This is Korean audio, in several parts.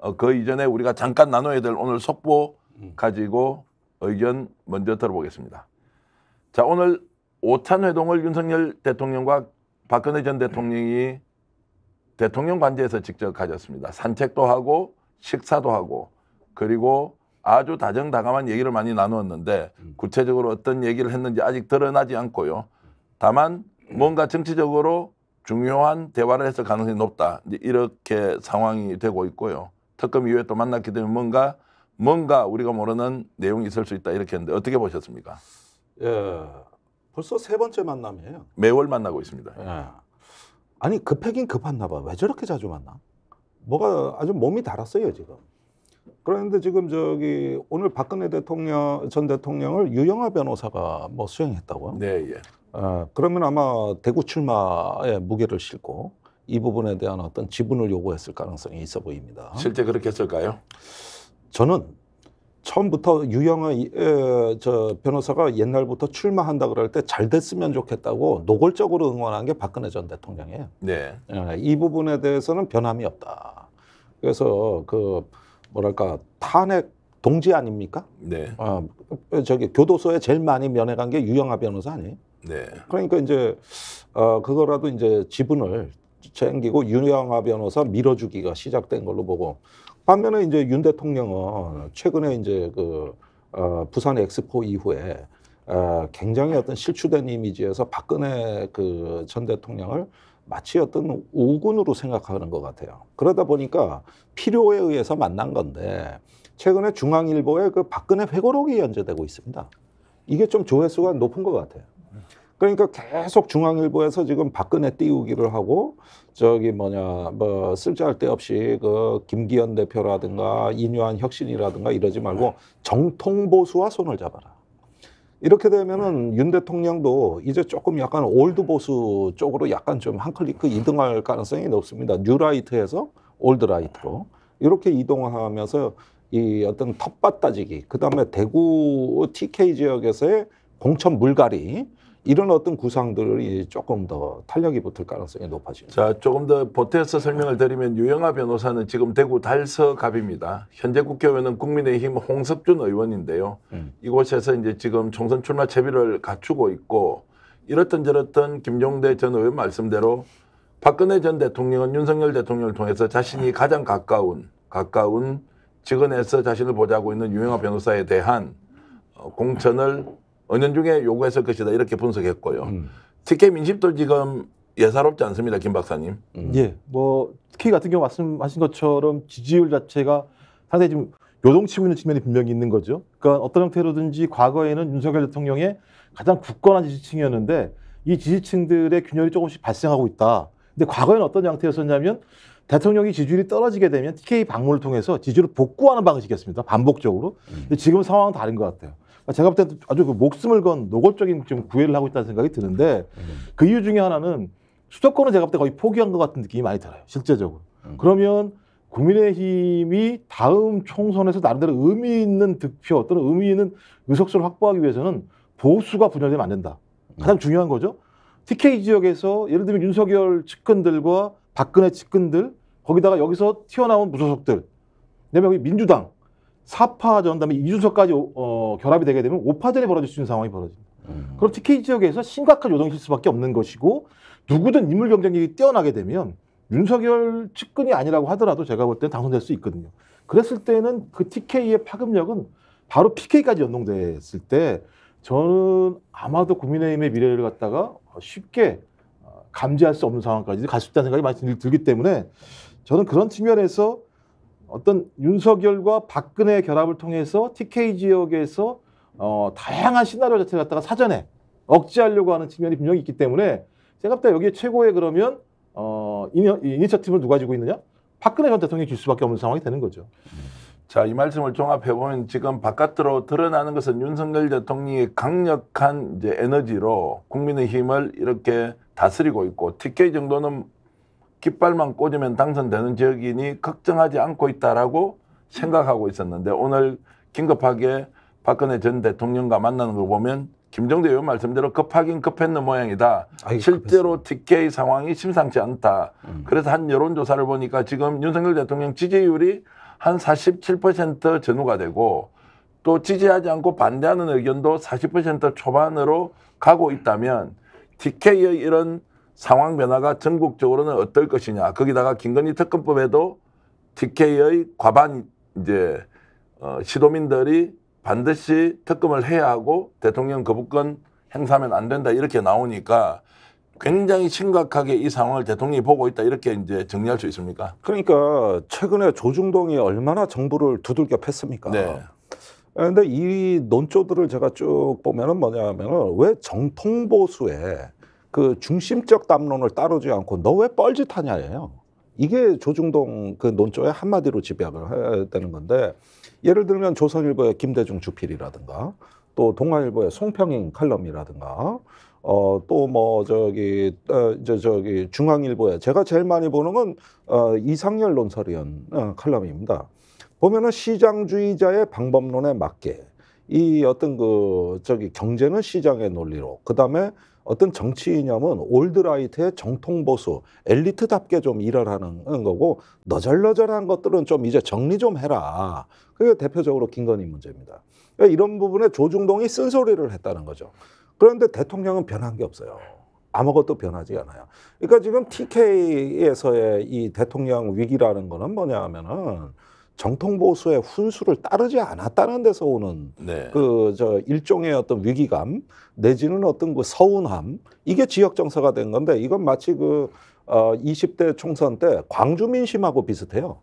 어, 그 이전에 우리가 잠깐 나눠야 될 오늘 속보 가지고 의견 먼저 들어보겠습니다. 자 오늘 오찬 회동을 윤석열 대통령과 박근혜 전 대통령이 대통령 관제에서 직접 가졌습니다. 산책도 하고 식사도 하고 그리고 아주 다정다감한 얘기를 많이 나누었는데 구체적으로 어떤 얘기를 했는지 아직 드러나지 않고요. 다만 뭔가 정치적으로 중요한 대화를 했을 가능성이 높다. 이렇게 상황이 되고 있고요. 특검 이후에 또 만났기 때문에 뭔가 뭔가 우리가 모르는 내용이 있을 수 있다 이렇게 했는데 어떻게 보셨습니까? 예, 벌써 세 번째 만남이에요. 매월 만나고 있습니다. 예. 아니 급하긴 급한나 봐. 왜 저렇게 자주 만나? 뭐가 아주 몸이 달았어요 지금. 그런데 지금 저기 오늘 박근혜 대통령 전 대통령을 유영아 변호사가 뭐 수행했다고요? 네, 예. 어, 그러면 아마 대구 출마에 무게를 싣고 이 부분에 대한 어떤 지분을 요구했을 가능성이 있어 보입니다. 실제 그렇게 했을까요? 저는 처음부터 에, 저 변호사가 옛날부터 출마한다 그럴 때 잘 됐으면 좋겠다고 노골적으로 응원한 게 박근혜 전 대통령이에요. 네. 예, 이 부분에 대해서는 변함이 없다. 그래서 그 뭐랄까 탄핵 동지 아닙니까? 네. 어, 저기 교도소에 제일 많이 면회 간 게 유영아 변호사 아니에요? 네. 그러니까 이제 어 그거라도 이제 지분을 챙기고 유영아 변호사 밀어주기가 시작된 걸로 보고 반면에 이제 윤 대통령은 최근에 이제 그 어, 부산 엑스포 이후에 어, 굉장히 어떤 실추된 이미지에서 박근혜 그 전 대통령을 마치 어떤 우군으로 생각하는 것 같아요. 그러다 보니까 필요에 의해서 만난 건데 최근에 중앙일보에 그 박근혜 회고록이 연재되고 있습니다. 이게 좀 조회수가 높은 것 같아요. 그러니까 계속 중앙일보에서 지금 박근혜 띄우기를 하고 저기 뭐냐 뭐 쓸데할 데 없이 그 김기현 대표라든가 인요한 혁신위라든가 이러지 말고 정통 보수와 손을 잡아라. 이렇게 되면은 윤 대통령도 이제 조금 약간 old 보수 쪽으로 약간 좀 한 클릭 이동할 가능성이 높습니다. 뉴라이트에서 old right로 이렇게 이동하면서 이 어떤 텃밭 따지기, 그 다음에 대구 TK 지역에서의 공천 물갈이 이런 어떤 구상들이 조금 더 탄력이 붙을 가능성이 높아집니다. 자, 조금 더 보태서 설명을 드리면 유영하 변호사는 지금 대구 달서갑입니다. 현재 국회의원은 국민의힘 홍석준 의원인데요. 음. 이곳에서 이제 지금 총선 출마 채비를 갖추고 있고 이렇던 저렇던 김종대 전 의원 말씀대로 박근혜 전 대통령은 윤석열 대통령을 통해서 자신이 가장 가까운 가까운 직원에서 자신을 보자고 있는 유영아 변호사에 대한 어, 공천을 은연 중에 요구했을 것이다 이렇게 분석했고요. 음. 특히 민심도 지금 예사롭지 않습니다, 김 박사님. 음. 예, 뭐 특히 같은 경우 말씀하신 것처럼 지지율 자체가 상당히 좀 요동치고 있는 측면이 분명히 있는 거죠. 그러니까 어떤 형태로든지 과거에는 윤석열 대통령의 가장 굳건한 지지층이었는데 이 지지층들의 균열이 조금씩 발생하고 있다. 근데 과거에는 어떤 형태였었냐면 대통령이 지지율이 떨어지게 되면 TK 방문을 통해서 지지율을 복구하는 방식이었습니다. 반복적으로. 근데 지금 상황은 다른 것 같아요. 그러니까 제가 볼 때는 아주 그 목숨을 건 노골적인 좀 구애를 하고 있다는 생각이 드는데 그 이유 중에 하나는 수도권은 제가 볼 때 거의 포기한 것 같은 느낌이 많이 들어요. 실제적으로. 음. 그러면 국민의힘이 다음 총선에서 나름대로 의미 있는 득표 또는 의미 있는 의석수를 확보하기 위해서는 보수가 분열되면 안 된다. 가장 중요한 거죠. TK 지역에서 예를 들면 윤석열 측근들과 박근혜 측근들 거기다가 여기서 튀어나온 무소속들 그다음에 여기 민주당 사파전 그다음에 이준석까지 어, 결합이 되게 되면 오파전이 벌어질 수 있는 상황이 벌어집니다. 음. 그럼 TK 지역에서 심각한 있을 수밖에 없는 것이고 누구든 인물 경쟁력이 뛰어나게 되면 윤석열 측근이 아니라고 하더라도 제가 볼 때는 당선될 수 있거든요. 그랬을 때는 그 TK의 파급력은 바로 PK까지 연동됐을 때 저는 아마도 국민의힘의 미래를 갖다가 쉽게 어, 감지할 수 없는 상황까지 갈 수 있다는 생각이 많이 들- 들기 때문에 저는 그런 측면에서 어떤 윤석열과 박근혜 결합을 통해서 TK 지역에서 어, 다양한 시나리오 자체를 갖다가 사전에 억제하려고 하는 측면이 분명히 있기 때문에 제가 볼때 여기에 최고의 그러면 어, 이니, 이니셔티브를 누가 지고 있느냐? 박근혜 전 대통령이 줄 수밖에 없는 상황이 되는 거죠. 자, 이 말씀을 종합해 보면 지금 바깥으로 드러나는 것은 윤석열 대통령의 강력한 이제 에너지로 국민의 힘을 이렇게 다스리고 있고 TK 정도는 깃발만 꽂으면 당선되는 지역이니 걱정하지 않고 있다라고 생각하고 있었는데 오늘 긴급하게 박근혜 전 대통령과 만나는 걸 보면 김정대 의원 말씀대로 급하긴 급했는 모양이다. 아이, 실제로 TK 상황이 심상치 않다. 음. 그래서 한 여론조사를 보니까 지금 윤석열 대통령 지지율이 한 47% 전후가 되고 또 지지하지 않고 반대하는 의견도 40% 초반으로 가고 있다면 TK의 이런 상황 변화가 전국적으로는 어떨 것이냐. 거기다가 김건희 특검법에도 TK의 과반 이제 어, 시도민들이 반드시 특검을 해야 하고 대통령 거부권 행사하면 안 된다 이렇게 나오니까 굉장히 심각하게 이 상황을 대통령이 보고 있다 이렇게 이제 정리할 수 있습니까? 그러니까 최근에 조중동이 얼마나 정부를 두들겨 팼습니까? 네. 그런데 이 논조들을 제가 쭉 보면은 뭐냐면은 왜 정통 보수에 그 중심적 담론을 따르지 않고 너 왜 뻘짓하냐예요. 이게 조중동 그 논조의 한마디로 집약을 해야 되는 건데 예를 들면 조선일보의 김대중 주필이라든가 또 동아일보의 송평인 칼럼이라든가 어 또 뭐 저기 어, 저 저기 중앙일보에 제가 제일 많이 보는 건 어, 이상열 논설위원 어, 칼럼입니다. 보면은 시장주의자의 방법론에 맞게 이 어떤 그 저기 경제는 시장의 논리로 그 다음에 어떤 정치 이념은 올드라이트의 정통 보수 엘리트답게 좀 일을 하는 거고 너절너절한 것들은 좀 이제 정리 좀 해라. 그게 대표적으로 김건희 문제입니다. 그러니까 이런 부분에 조중동이 쓴소리를 했다는 거죠. 그런데 대통령은 변한 게 없어요. 아무것도 변하지 않아요. 그러니까 지금 TK에서의 이 대통령 위기라는 거는 뭐냐 하면은 정통 보수의 훈수를 따르지 않았다는 데서 오는 네. 그저 일종의 어떤 위기감 내지는 어떤 그 서운함 이게 지역 정서가 된 건데 이건 마치 그 어, 20대 총선 때 광주 민심하고 비슷해요.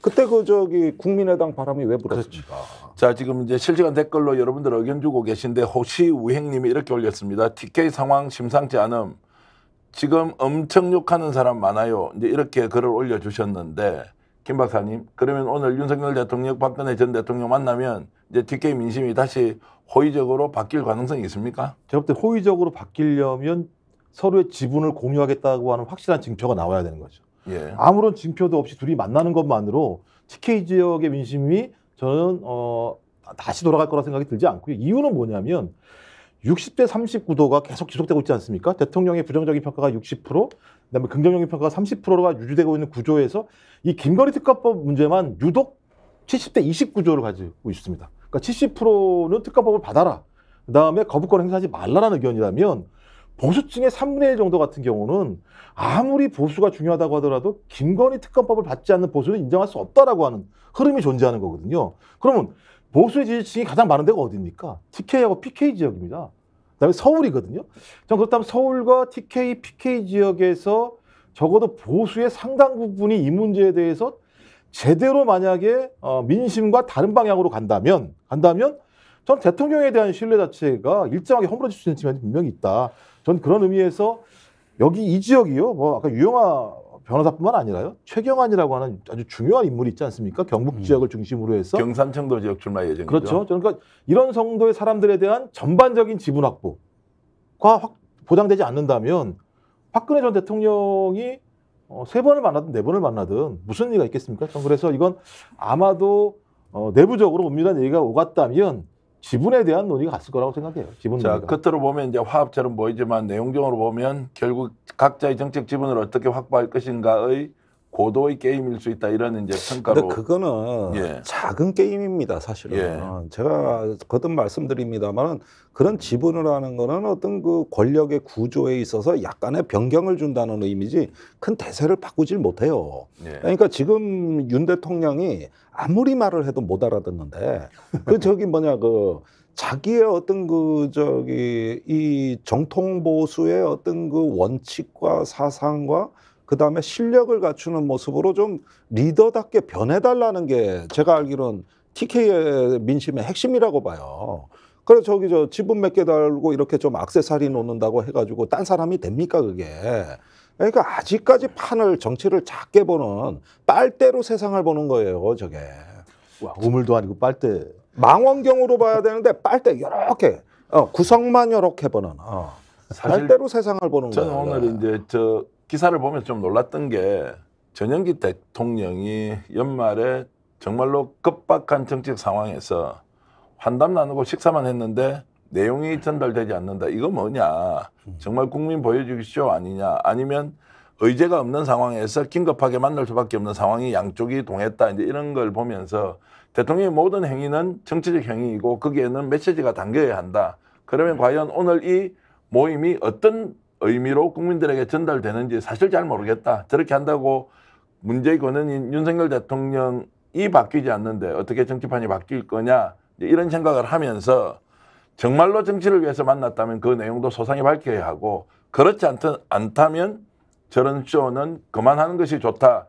그때 그 저기 국민의당 바람이 왜 불었습니까? 자, 지금 이제 실시간 댓글로 여러분들 의견 주고 계신데 혹시 우행님이 이렇게 올렸습니다. TK 상황 심상치 않음. 지금 엄청 욕하는 사람 많아요. 이제 이렇게 글을 올려주셨는데 김 박사님, 그러면 오늘 윤석열 대통령, 박근혜 전 대통령 만나면 이제 TK 민심이 다시 호의적으로 바뀔 가능성이 있습니까? 제가 볼 때 호의적으로 바뀌려면 서로의 지분을 공유하겠다고 하는 확실한 징표가 나와야 되는 거죠. 예. 아무런 징표도 없이 둘이 만나는 것만으로 TK 지역의 민심이 저는 어, 다시 돌아갈 거라 생각이 들지 않고요. 이유는 뭐냐면 60대 39도가 계속 지속되고 있지 않습니까? 대통령의 부정적인 평가가 60%, 그다음에 긍정적인 평가가 30%가 유지되고 있는 구조에서 이 김건희 특가법 문제만 유독 70대 20 구조를 가지고 있습니다. 그러니까 70%는 특가법을 받아라. 그다음에 거부권 행사하지 말라는 의견이라면 보수층의 3분의 1 정도 같은 경우는 아무리 보수가 중요하다고 하더라도 김건희 특검법을 받지 않는 보수는 인정할 수 없다라고 하는 흐름이 존재하는 거거든요. 그러면 보수의 지지층이 가장 많은 데가 어디입니까? TK하고 PK 지역입니다. 그다음에 서울이거든요. 전 그렇다면 서울과 TK, PK 지역에서 적어도 보수의 상당 부분이 이 문제에 대해서 제대로 만약에 어, 민심과 다른 방향으로 간다면 간다면 전 대통령에 대한 신뢰 자체가 일정하게 허물어질 수 있는 측면이 분명히 있다. 전 그런 의미에서 여기 이 지역이요. 뭐 아까 유영아 변호사뿐만 아니라요. 최경환이라고 하는 아주 중요한 인물이 있지 않습니까? 경북 음. 지역을 중심으로 해서 경산청도 지역 출마 예정이죠. 그렇죠. 그러니까 이런 정도의 사람들에 대한 전반적인 지분 확보가 확 보장되지 않는다면 박근혜 전 대통령이 어, 세 번을 만나든 네 번을 만나든 무슨 의미가 있겠습니까? 전 그래서 이건 아마도 어, 내부적으로 은밀한 얘기가 오갔다면 지분에 대한 논의가 갔을 거라고 생각해요. 지분 자, 논의가. 겉으로 보면 이제 화합처럼 보이지만 내용적으로 보면 결국 각자의 정책 지분을 어떻게 확보할 것인가의 고도의 게임일 수 있다 이런 이제 평가로 근데 그거는 예. 작은 게임입니다, 사실은. 예. 제가 거듭 말씀드립니다만 그런 지분을 하는 거는 어떤 그 권력의 구조에 있어서 약간의 변경을 준다는 의미지 큰 대세를 바꾸질 못해요. 예. 그러니까 지금 윤 대통령이 아무리 말을 해도 못 알아듣는데 그 저기 뭐냐 그 자기의 어떤 그 저기 이 정통 보수의 어떤 그 원칙과 사상과 그 다음에 실력을 갖추는 모습으로 좀 리더답게 변해달라는 게 제가 알기로는 TK의 민심의 핵심이라고 봐요. 그래서 저기 저 지분 몇 개 달고 이렇게 좀 악세사리 놓는다고 해가지고 딴 사람이 됩니까 그게? 그러니까 아직까지 판을 정치를 작게 보는 빨대로 세상을 보는 거예요 저게. 와, 우물도 아니고 빨대. 망원경으로 봐야 되는데 빨대 이렇게 어, 구성만 이렇게 보는 어. 사실 빨대로 세상을 보는 저는 거예요. 오늘 이제 저 기사를 보면서 좀 놀랐던 게 전영기 대통령이 연말에 정말로 급박한 정책 상황에서 환담 나누고 식사만 했는데 내용이 전달되지 않는다. 이거 뭐냐? 정말 국민 보여주기 쇼 아니냐? 아니면 의제가 없는 상황에서 긴급하게 만날 수밖에 없는 상황이 양쪽이 동했다. 이제 이런 걸 보면서 대통령의 모든 행위는 정치적 행위이고 거기에는 메시지가 담겨야 한다. 그러면 과연 오늘 이 모임이 어떤 의미로 국민들에게 전달되는지 사실 잘 모르겠다. 저렇게 한다고 문제의 권한인 윤석열 대통령이 바뀌지 않는데 어떻게 정치판이 바뀔 거냐 이런 생각을 하면서 정말로 정치를 위해서 만났다면 그 내용도 소상히 밝혀야 하고 그렇지 않다, 않다면 저런 쇼는 그만하는 것이 좋다